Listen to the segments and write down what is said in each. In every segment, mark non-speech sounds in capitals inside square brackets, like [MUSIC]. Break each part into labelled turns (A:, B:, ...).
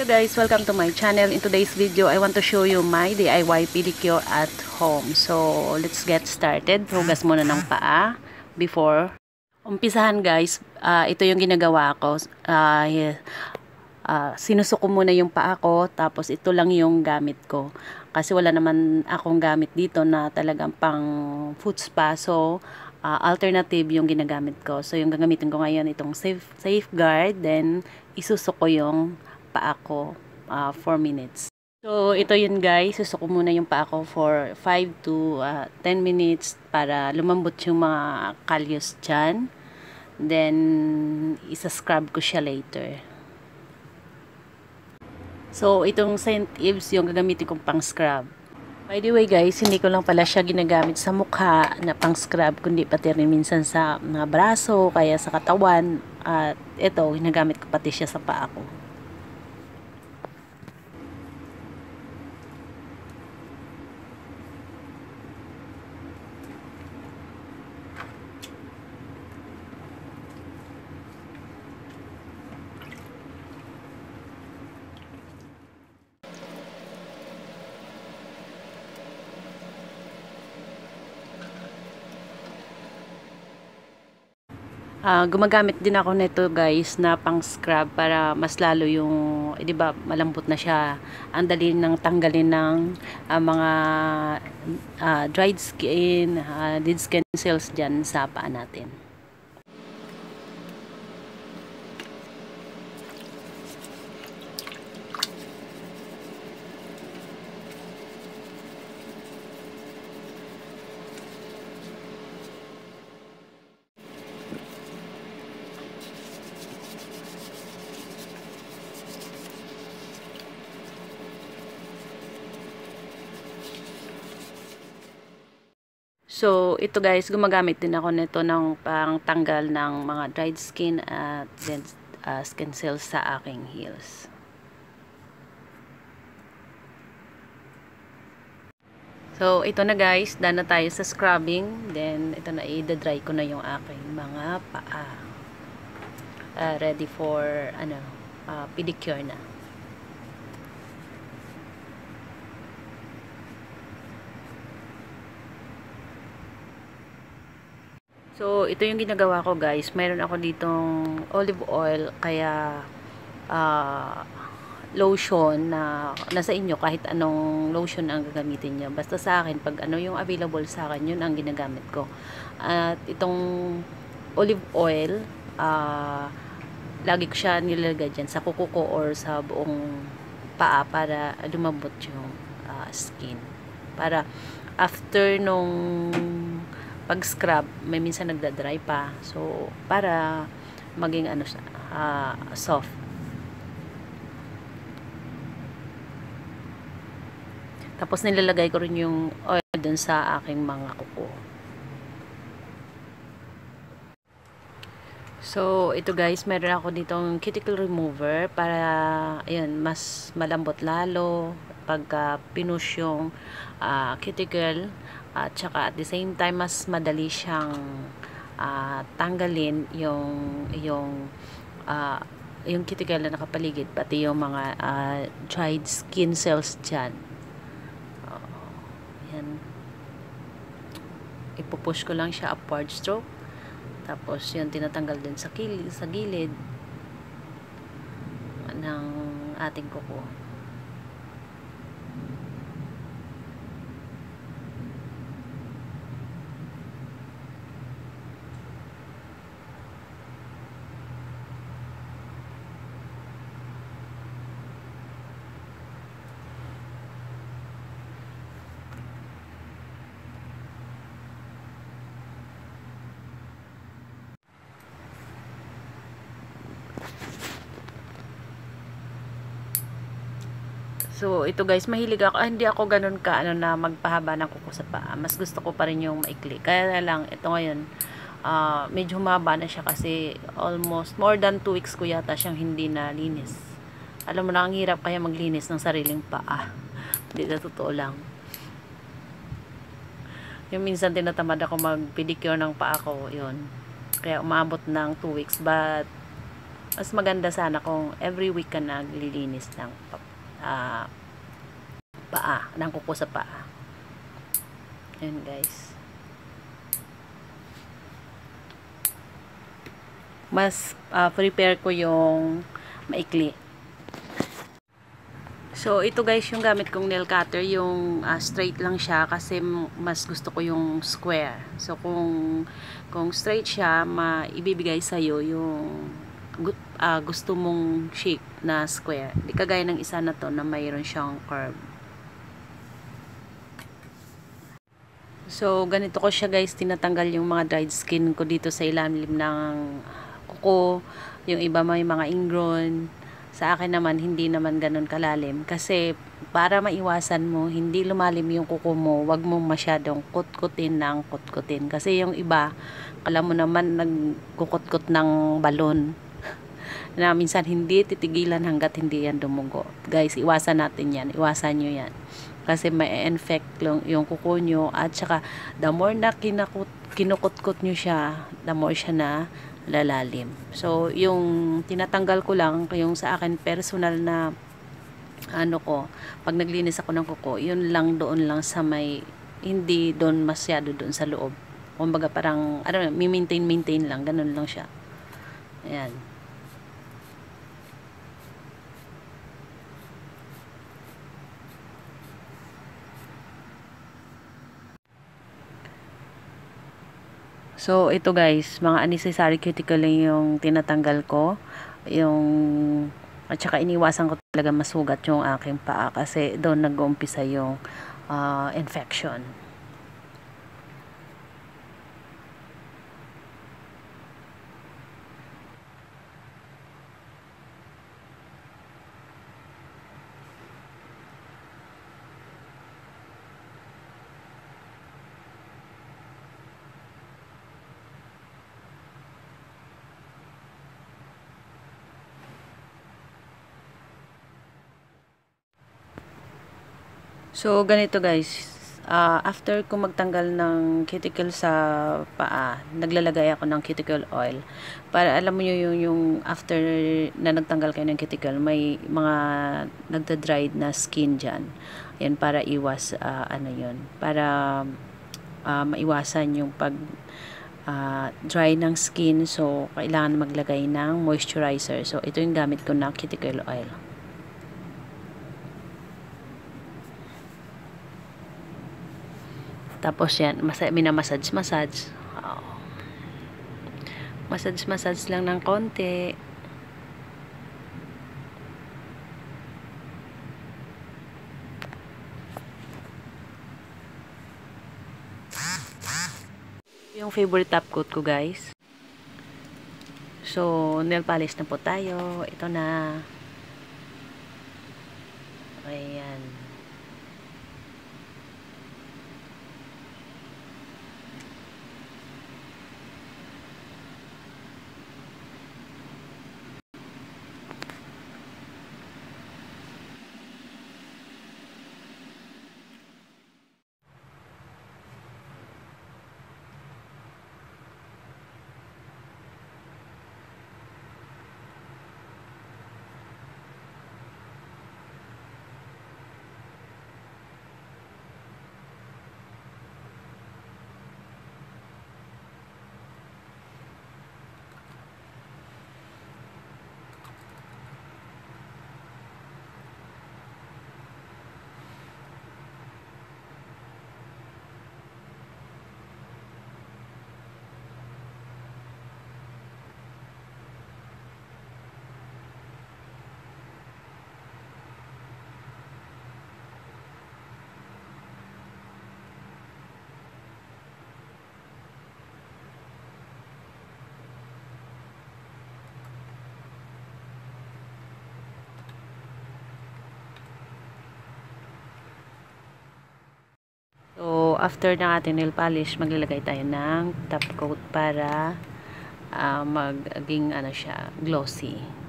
A: Hello guys, welcome to my channel. In today's video, I want to show you my DIY pedicure at home. So, let's get started. Hugas muna ng paa before. Umpisahan guys, uh, ito yung ginagawa ko. Uh, uh, sinusuko muna yung paa ko, tapos ito lang yung gamit ko. Kasi wala naman akong gamit dito na talagang pang foot spa. So, uh, alternative yung ginagamit ko. So, yung gagamitin ko ngayon, itong safe, safeguard, then isusuko yung paa ko uh, 4 minutes. So, ito yun guys. Susuko muna yung paa ko for 5 to uh, 10 minutes para lumambot yung mga kalyos dyan. Then, isa-scrub ko siya later. So, itong St. Ives yung gagamitin kong pang scrub. By the way guys, hindi ko lang pala siya ginagamit sa mukha na pang scrub, kundi pati rin minsan sa mga braso, kaya sa katawan. At ito, ginagamit ko pati siya sa paa ko. Uh, gumagamit din ako nito guys na pang scrub para mas lalo yung, eh, 'di ba, malambot na siya. Ang dali nang tanggalin ng uh, mga uh, dried skin, uh, dead skin cells diyan sa paa natin. So, ito guys, gumagamit din ako nito ng pang tanggal ng mga dried skin at then uh, skin cells sa aking heels. So, ito na guys, done na tayo sa scrubbing. Then, ito na, i-dry ko na yung aking mga paa. Uh, ready for, ano, uh, pedicure na. So, ito yung ginagawa ko guys. Mayroon ako ditong olive oil, kaya uh, lotion na nasa inyo kahit anong lotion ang gagamitin niyo. Basta sa akin, pag ano yung available sa akin, yun ang ginagamit ko. At itong olive oil, uh, lagi ko siya nilalagay dyan sa kuko ko or sa buong paa para lumambot yung uh, skin. Para after nung pag scrub may minsan nagda-dry pa. So para maging ano uh, soft. Tapos nilalagay ko rin yung oil dun sa aking mga kuko. So, ito guys, meron ako ditong cuticle remover para, ayun, mas malambot lalo pagka pinush yung uh, cuticle at saka at the same time mas madali siyang uh, tanggalin yung yung uh, yung cuticle na nakapaligid pati yung mga uh, dried skin cells dyan. Uh, yan. Ipupush ko lang siya upward stroke. Tapos yun tinatanggal din sa, kilid, sa gilid ng ating kuko So, ito guys, mahilig ako. Ah, hindi ako ganun ka, ano na, magpahaba ng kuko sa paa. Mas gusto ko pa rin yung maikli. Kaya lang, ito ngayon, uh, medyo humaba na siya kasi almost more than 2 weeks ko yata siyang hindi na linis. Alam mo na, ang hirap kaya maglinis ng sariling paa. [LAUGHS] Hindi na totoo lang. Yung minsan tinatamad ako mag-pedicure ng paa ko, yun. Kaya umabot ng 2 weeks. But, mas maganda sana kung every week ka naglilinis ng uh, paa, ng kuko sa paa. Yan guys. Mas uh, prepare ko yung maikli. So, ito guys yung gamit kong nail cutter, yung uh, straight lang siya kasi mas gusto ko yung square. So, kung, kung straight siya, maibibigay sa'yo yung uh, gusto mong shape na square. Di kagaya ng isa na to na mayroon siyang curve. So, ganito ko siya guys, tinatanggal yung mga dried skin ko dito sa ilalim ng kuko. Yung iba may mga ingrown sa akin naman, hindi naman ganun kalalim. Kasi, para maiwasan mo, hindi lumalim yung kuko mo, wag mong masyadong kutkutin ng kutkutin. Kasi yung iba, kala mo naman, nagkukutkut ng balon. Na minsan hindi titigilan hanggat hindi yan dumugo. Guys, iwasan natin yan. Iwasan nyo yan. Kasi may infect yung, yung kuko nyo. At saka, the more na kinakut, kinukutkot nyo siya, the more siya na lalalim. So, yung tinatanggal ko lang, yung sa akin personal na ano ko, pag naglinis ako ng kuko, yun lang doon lang sa may, hindi doon masyado doon sa loob. Kumbaga parang, ano, mi-maintain, maintain lang, ganun lang siya. Ayan. So, ito guys, mga unnecessary cuticle yung tinatanggal ko. Yung, at saka iniwasan ko talaga masugat yung aking paa kasi doon nag-uumpisa yung uh, infection. So, ganito guys. Uh, after ko magtanggal ng cuticle sa paa, naglalagay ako ng cuticle oil. Para alam mo yung, yung after na nagtanggal kayo ng cuticle, may mga nagda-dried na skin dyan. Yan, para iwas, uh, ano yun, para uh, maiwasan yung pag uh, dry ng skin. So, kailangan maglagay ng moisturizer. So, ito yung gamit ko na cuticle oil. Tapos yan, masa minamassage, massage. Oh. Massage, massage lang ng konti. Yung favorite top coat ko guys. So, nail polish na po tayo. Ito na. Ayan. After ng ating nail polish, maglalagay tayo ng top coat para uh, maging ano siya, glossy.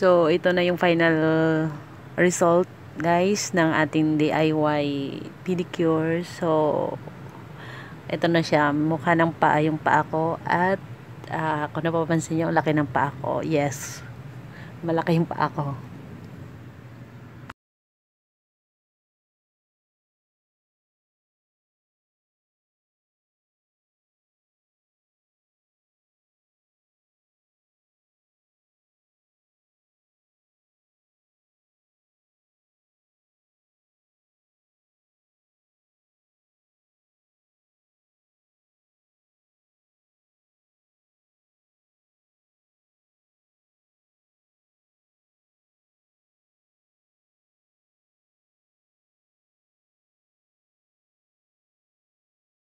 A: So, ito na yung final result guys ng ating DIY pedicure. So, ito na siya. Mukha ng paa yung paa ko at uh, kung napapansin nyo, laki ng paa ko. Yes, malaki yung paa ko.